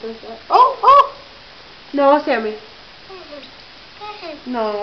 Oh, oh! No, Sammy. Mm-hmm. Mm-hmm. No.